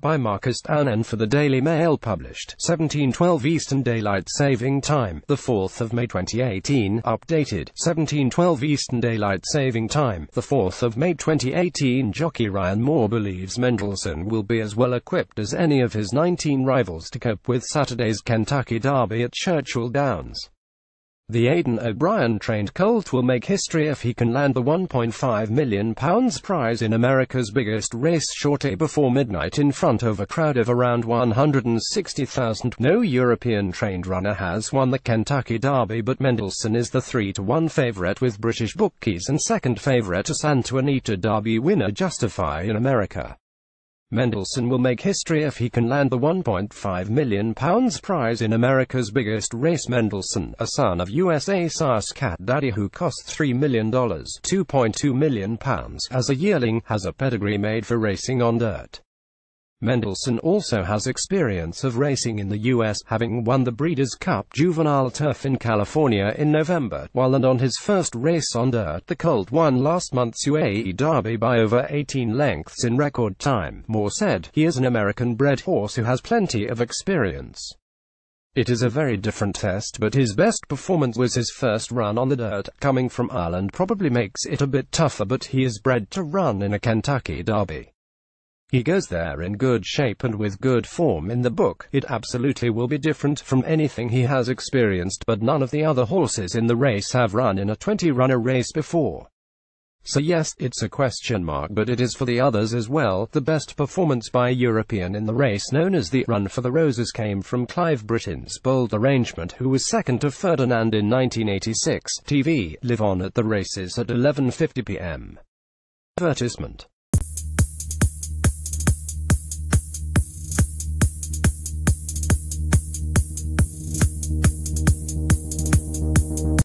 by Marcus Townend for the Daily Mail published 1712 Eastern Daylight Saving Time, the 4th of May 2018, updated 1712 Eastern Daylight Saving Time, the 4th of May 2018. Jockey Ryan Moore believes Mendelssohn will be as well equipped as any of his 19 rivals to cope with Saturday's Kentucky Derby at Churchill Downs. The Aidan O'Brien-trained colt will make history if he can land the £1.5 million prize in America's biggest race shortly before midnight in front of a crowd of around 160,000. No European-trained runner has won the Kentucky Derby but Mendelssohn is the 3-to-1 favourite with British bookies and second favourite as Santa Anita Derby winner Justify in America. Mendelssohn will make history if he can land the £1.5 million prize in America's biggest race. Mendelssohn, a son of USA sire Scat Daddy who cost $3 million, £2.2 million as a yearling, has a pedigree made for racing on dirt. Mendelssohn also has experience of racing in the U.S., having won the Breeders' Cup Juvenile Turf in California in November, while and on his first race on dirt, the Colt won last month's UAE Derby by over 18 lengths in record time. Moore said, he is an American-bred horse who has plenty of experience. It is a very different test but his best performance was his first run on the dirt, coming from Ireland probably makes it a bit tougher but he is bred to run in a Kentucky Derby. He goes there in good shape and with good form in the book. It absolutely will be different from anything he has experienced, but none of the other horses in the race have run in a 20-runner race before. So yes, it's a question mark, but it is for the others as well. The best performance by a European in the race known as the Run for the Roses came from Clive Brittain's bold arrangement who was second to Ferdinand in 1986. TV, live on at the races at 11.50 pm. Advertisement